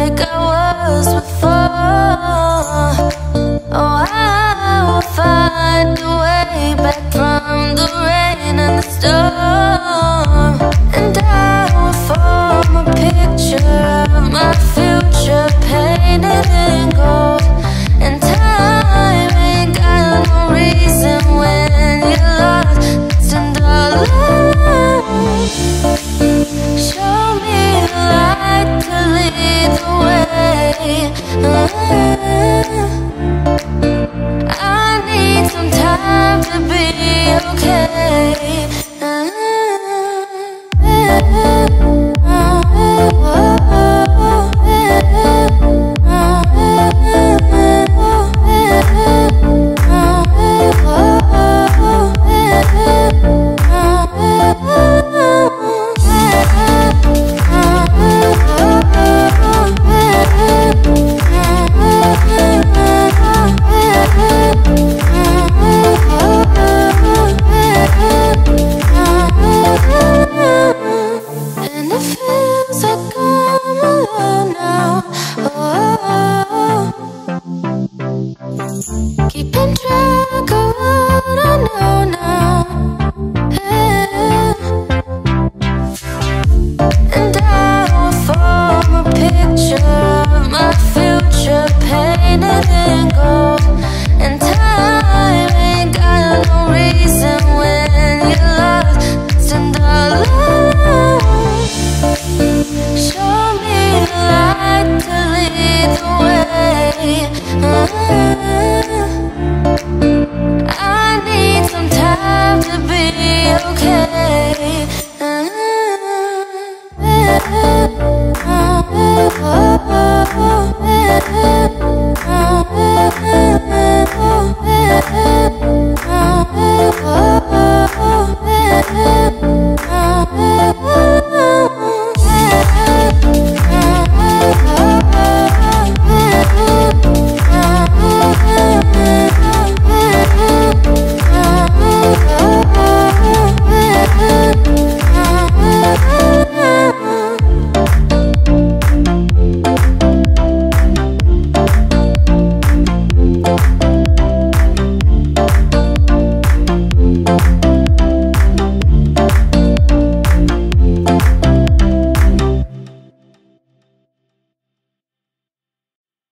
like I was before. Oh, I will find a way back from the rain and the storm. And I will form a picture of my future painted in gold. And time ain't got no reason when you're lost. And alone I need some time to be okay. Keeping track of Oh,